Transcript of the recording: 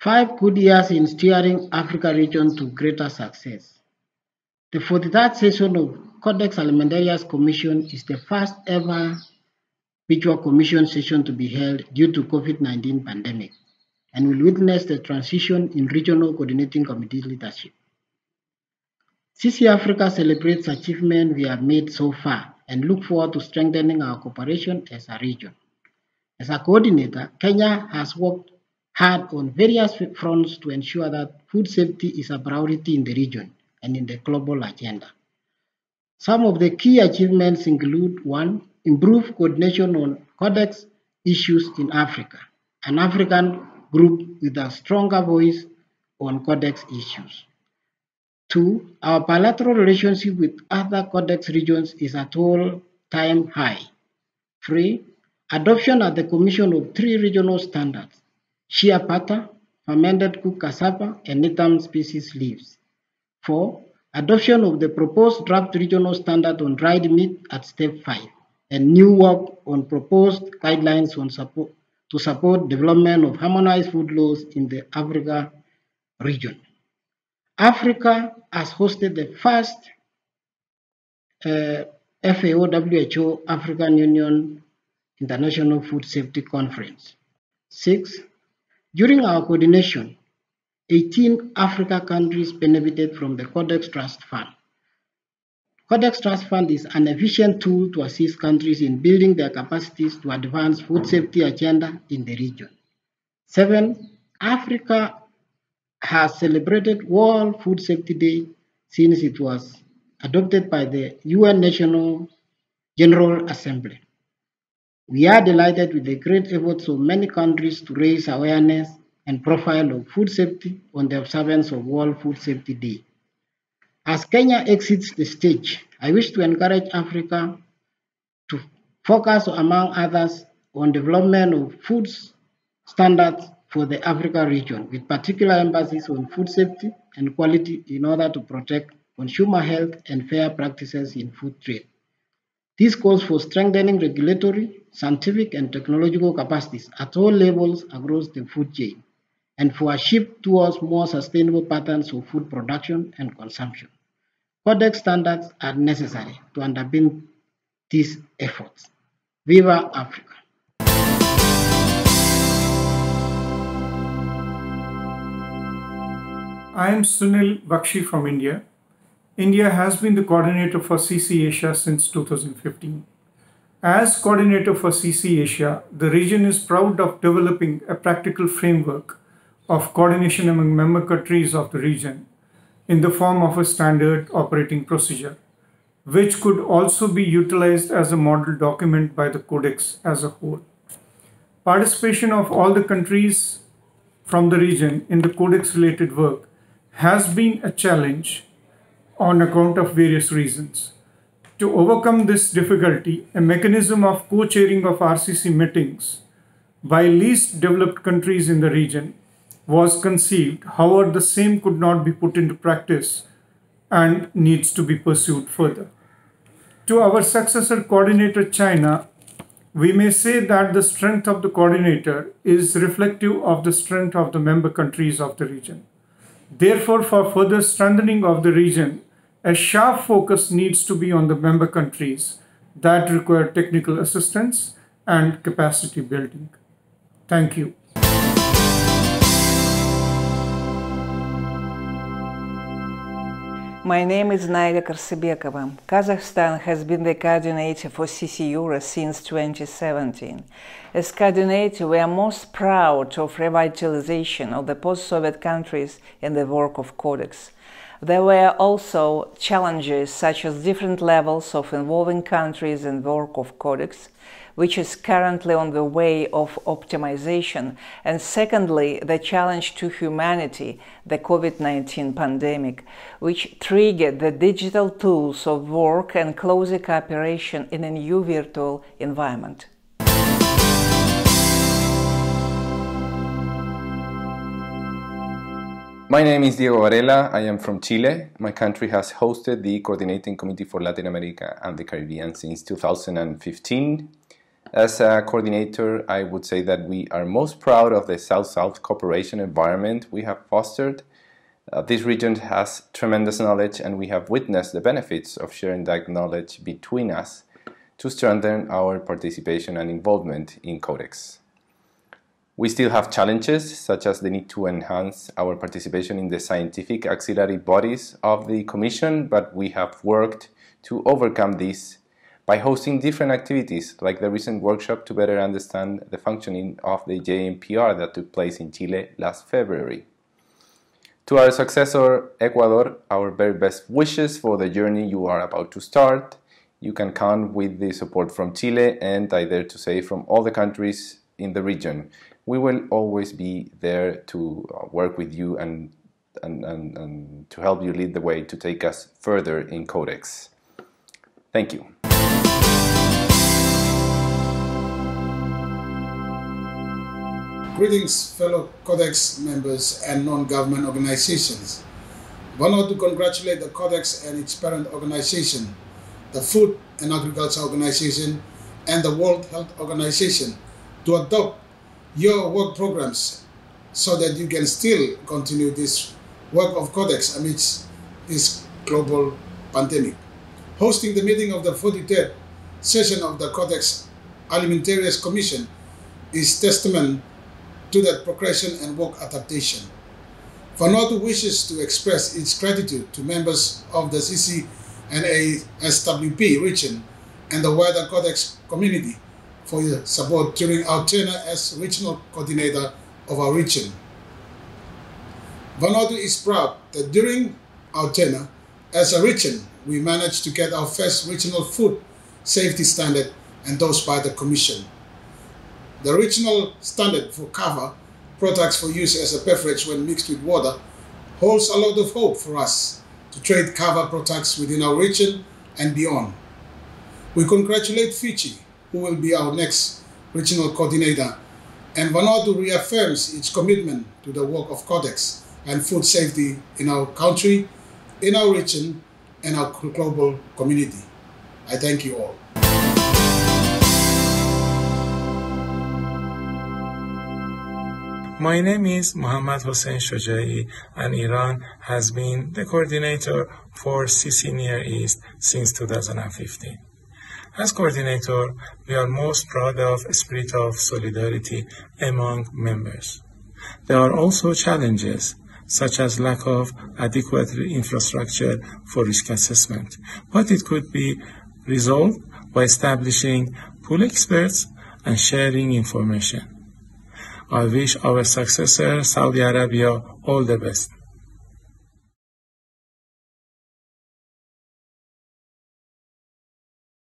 five good years in steering Africa region to greater success. The 43rd session of Codex Alimentarius Commission is the first ever virtual commission session to be held due to COVID-19 pandemic and will witness the transition in regional coordinating committee leadership. CC Africa celebrates achievements we have made so far and look forward to strengthening our cooperation as a region. As a coordinator, Kenya has worked hard on various fronts to ensure that food safety is a priority in the region and in the global agenda. Some of the key achievements include one, improved coordination on Codex issues in Africa, an African group with a stronger voice on Codex issues. Two, our bilateral relationship with other Codex regions is at all-time high. Three, adoption at the Commission of three regional standards, shea butter, fermented cooked cassava, and Gnetum species leaves. Four, adoption of the proposed draft regional standard on dried meat at step five, and new work on proposed guidelines on support, to support development of harmonized food laws in the Africa region. Africa has hosted the first uh, FAO WHO African Union International Food Safety Conference. Six, during our coordination, 18 Africa countries benefited from the Codex Trust Fund. Codex Trust Fund is an efficient tool to assist countries in building their capacities to advance food safety agenda in the region. Seven, Africa has celebrated World Food Safety Day since it was adopted by the UN National General Assembly. We are delighted with the great efforts of many countries to raise awareness and profile of food safety on the observance of World Food Safety Day. As Kenya exits the stage, I wish to encourage Africa to focus, among others, on development of food standards for the Africa region, with particular emphasis on food safety and quality in order to protect consumer health and fair practices in food trade. This calls for strengthening regulatory, scientific, and technological capacities at all levels across the food chain, and for a shift towards more sustainable patterns of food production and consumption. Codex standards are necessary to underpin these efforts. Viva Africa! I am Sunil Bakshi from India. India has been the coordinator for CC Asia since 2015. As coordinator for CC Asia, the region is proud of developing a practical framework of coordination among member countries of the region in the form of a standard operating procedure, which could also be utilized as a model document by the Codex as a whole. Participation of all the countries from the region in the Codex related work has been a challenge on account of various reasons. To overcome this difficulty, a mechanism of co-chairing of RCC meetings by least developed countries in the region was conceived. However, the same could not be put into practice and needs to be pursued further. To our successor coordinator, China, we may say that the strength of the coordinator is reflective of the strength of the member countries of the region. Therefore, for further strengthening of the region, a sharp focus needs to be on the member countries that require technical assistance and capacity building. Thank you. My name is Naila Karsebekova. Kazakhstan has been the coordinator for CC Euro since 2017. As coordinator, we are most proud of revitalization of the post-Soviet countries and the work of Codex. There were also challenges such as different levels of involving countries in work of Codex, which is currently on the way of optimization, and secondly, the challenge to humanity, the COVID-19 pandemic, which triggered the digital tools of work and closer cooperation in a new virtual environment. My name is Diego Varela. I am from Chile. My country has hosted the Coordinating Committee for Latin America and the Caribbean since 2015. As a coordinator, I would say that we are most proud of the South-South cooperation environment we have fostered. Uh, this region has tremendous knowledge and we have witnessed the benefits of sharing that knowledge between us to strengthen our participation and involvement in Codex. We still have challenges, such as the need to enhance our participation in the scientific auxiliary bodies of the Commission, but we have worked to overcome this by hosting different activities like the recent workshop to better understand the functioning of the JMPR that took place in Chile last February. To our successor, Ecuador, our very best wishes for the journey you are about to start. You can count with the support from Chile and I dare to say from all the countries in the region. We will always be there to uh, work with you and, and, and, and to help you lead the way to take us further in Codex. Thank you. Greetings, fellow Codex members and non-government organizations. One ought to congratulate the Codex and its parent organization, the Food and Agriculture Organization and the World Health Organization to adopt your work programs so that you can still continue this work of Codex amidst this global pandemic. Hosting the meeting of the 43rd session of the Codex Alimentarius Commission is testament to that progression and work adaptation. Vanuatu wishes to express its gratitude to members of the CC and SWP region and the wider Codex community for your support during our tenure as regional coordinator of our region. Vanuatu is proud that during our tenure as a region, we managed to get our first regional food safety standard endorsed by the Commission. The regional standard for kava products for use as a beverage when mixed with water holds a lot of hope for us to trade kava products within our region and beyond. We congratulate Fiji, who will be our next regional coordinator, and Vanuatu reaffirms its commitment to the work of Codex and food safety in our country, in our region, and our global community. I thank you all. My name is Mohammad Hossein Shojai, and Iran has been the coordinator for CC Near East since 2015. As coordinator, we are most proud of a spirit of solidarity among members. There are also challenges, such as lack of adequate infrastructure for risk assessment, but it could be resolved by establishing pool experts and sharing information. I wish our successor, Saudi Arabia, all the best.